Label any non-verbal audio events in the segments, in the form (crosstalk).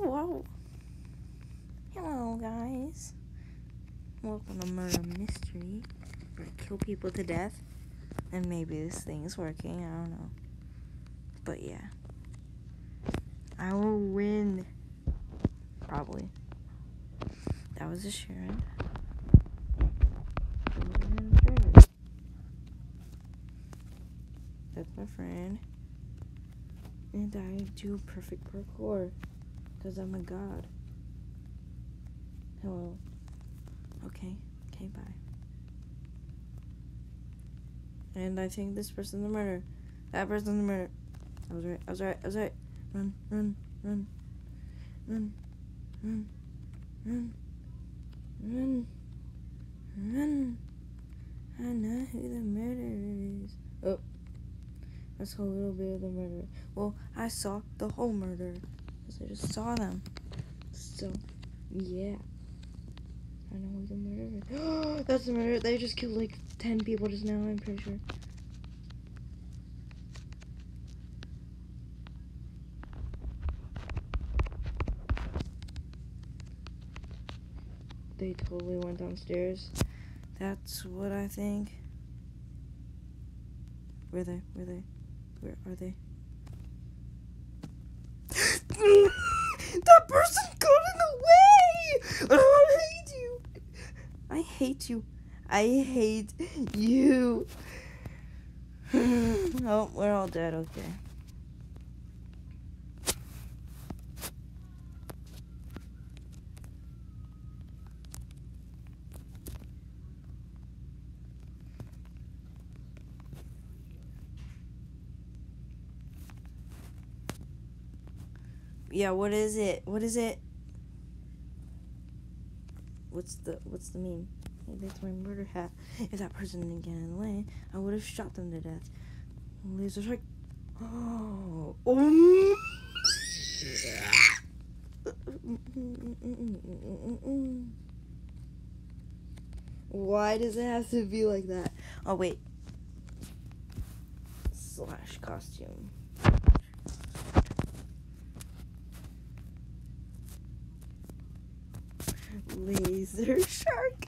whoa. Hello, guys. Welcome to Murder Mystery. Where I kill people to death. And maybe this thing is working. I don't know. But yeah. I will win. Probably. That was a Sharon. That's my friend. And I do perfect parkour. Because I'm a god. Hello. Okay. Okay, bye. And I think this person's the murderer. That person's the murderer. I was right. I was right. I was right. Run, run, run. Run, run, run, run, run. I know who the murderer is. Oh. I saw a little bit of the murder. Well, I saw the whole murder. Because I just saw them. So, yeah. I know who the murderer. (gasps) That's the murderer. They just killed like 10 people just now, I'm pretty sure. They totally went downstairs. That's what I think. Where they? Where they? Where are they? (laughs) that person got in the way! I hate you! I hate you. I hate you. (sighs) oh, we're all dead, okay. Yeah, what is it? What is it? What's the what's the meme? Hey, that's my murder hat. If that person didn't get in the way, I would have shot them to death. Laser strike. Oh. oh. Why does it have to be like that? Oh wait. Slash costume. Laser (laughs) shark.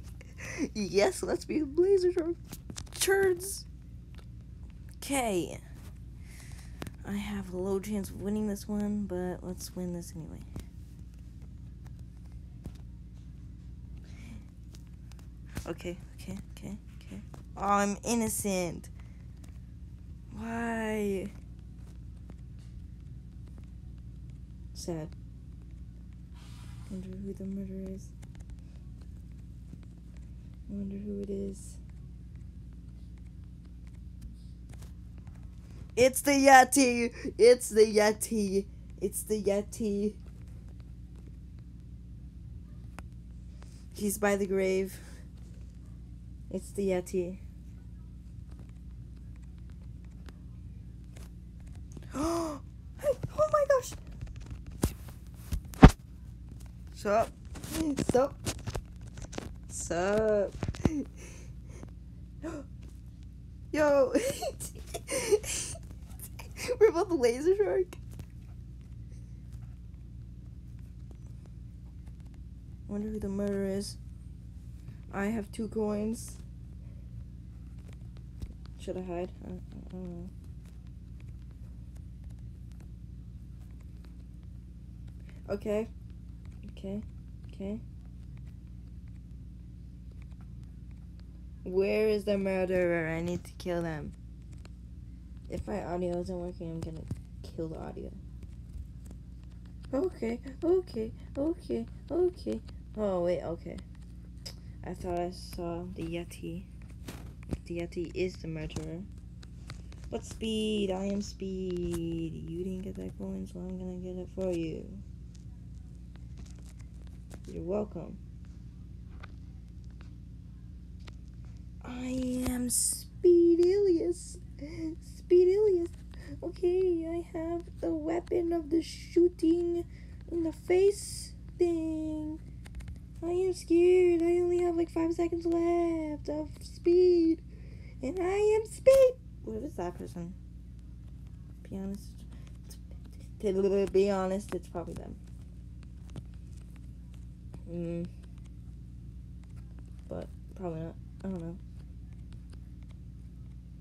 Yes, let's be a laser shark. Turds. Okay. I have a low chance of winning this one, but let's win this anyway. Okay, okay, okay, okay. Oh, I'm innocent. Why? Sad. Wonder who the murderer is. Wonder who it is. It's the Yeti! It's the Yeti! It's the Yeti. He's by the grave. It's the Yeti. (gasps) oh my gosh! Sup? Sup? Sup? (gasps) Yo! (laughs) We're about the laser shark. Wonder who the murderer is. I have two coins. Should I hide? I, don't. Okay. Okay. Okay. Where is the murderer? I need to kill them. If my audio isn't working, I'm gonna kill the audio. Okay, okay, okay, okay. Oh, wait, okay. I thought I saw the Yeti. The Yeti is the murderer. What speed? I am speed. You didn't get that coin, so I'm gonna get it for you. You're welcome. I am Speedilius. Speedilius. Okay, I have the weapon of the shooting in the face thing. I am scared. I only have like five seconds left of speed. And I am speed. What is that person? Be honest. Be honest, it's probably them. Mm. But probably not. I don't know.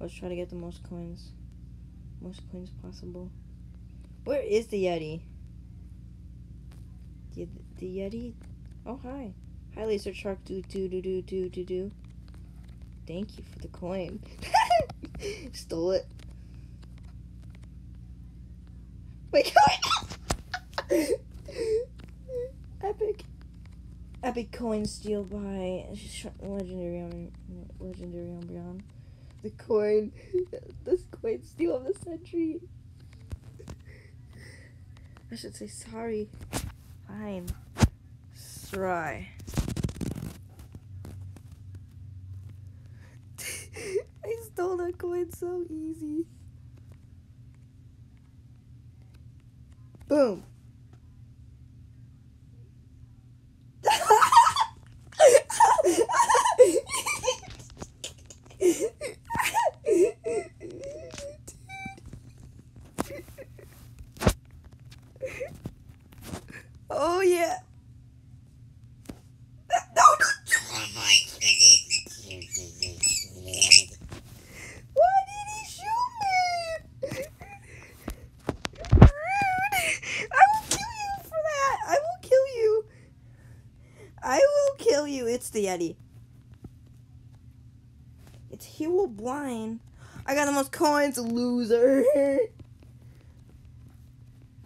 Let's try to get the most coins. Most coins possible. Where is the Yeti? The, the Yeti? Oh, hi. Hi, Laser Shark. Do, do, do, do, do, do, do. Thank you for the coin. (laughs) Stole it. Wait, (laughs) Epic. Epic coin steal by legendary legendary Umbreon. The coin, this coin steal of the century. I should say sorry. Fine. Sry. (laughs) I stole that coin so easy. Boom. Oh yeah. No. Why did he shoot me? I will kill you for that. I will kill you. I will kill you. It's the Yeti. It's Hero Blind. I got the most coins, loser. (laughs)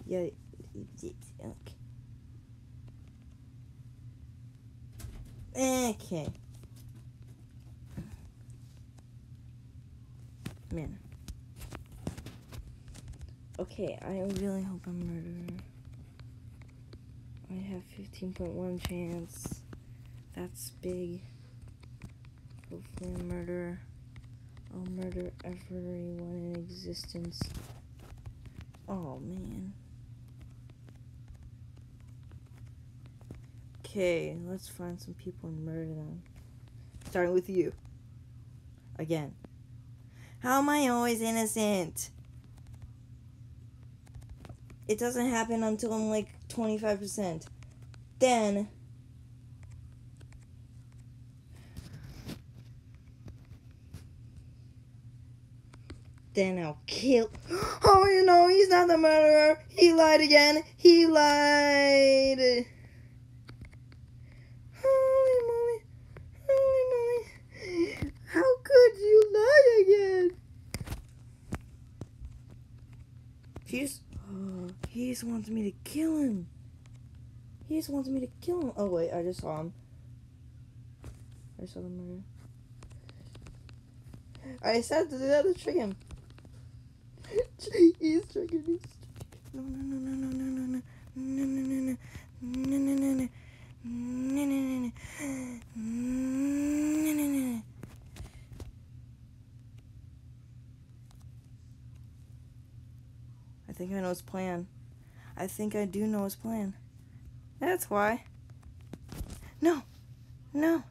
yeah. Okay. Okay. Man. Okay, I really hope I'm murderer. I have 15.1 chance. That's big. Hopefully I'm murderer. I'll murder everyone in existence. Oh man. Okay, let's find some people and murder them. Starting with you. Again. How am I always innocent? It doesn't happen until I'm like 25%. Then. Then I'll kill. (gasps) Oh, you know, he's not the murderer. He lied again. He lied. Holy moly. Holy moly. How could you lie again? He's. Oh, he just wants me to kill him. He just wants me to kill him. Oh, wait, I just saw him. I saw the murder. I said to do that to trick him. (laughs) He's tricking me. No, no, no, no, no, no, no, no, no, no, no, no, no, no, no. No, no, no, no. No, no, no. I think I know his plan. I think I do know his plan. That's why. No. No.